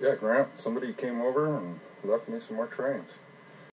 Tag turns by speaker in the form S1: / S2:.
S1: Yeah, Grant, somebody came over and left me some more trains.